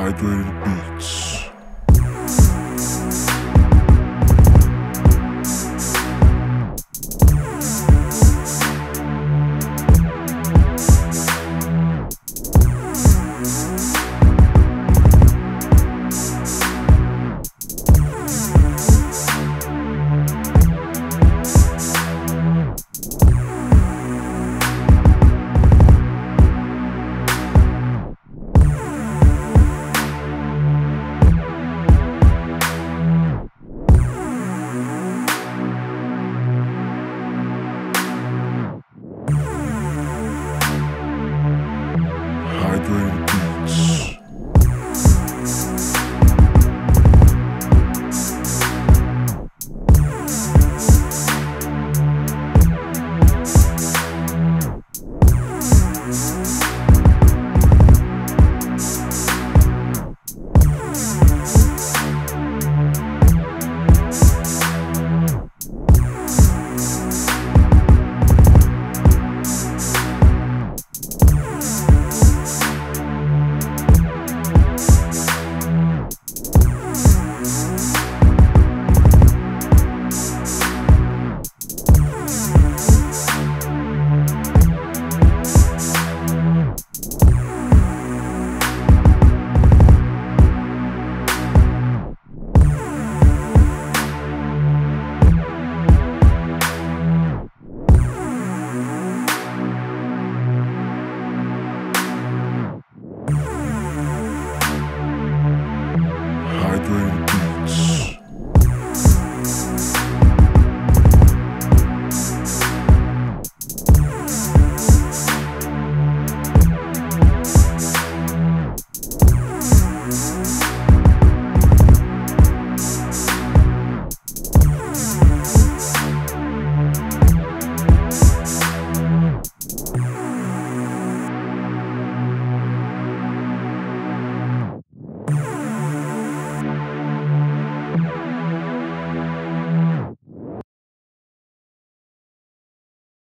Hydrated Beats. hydrated room.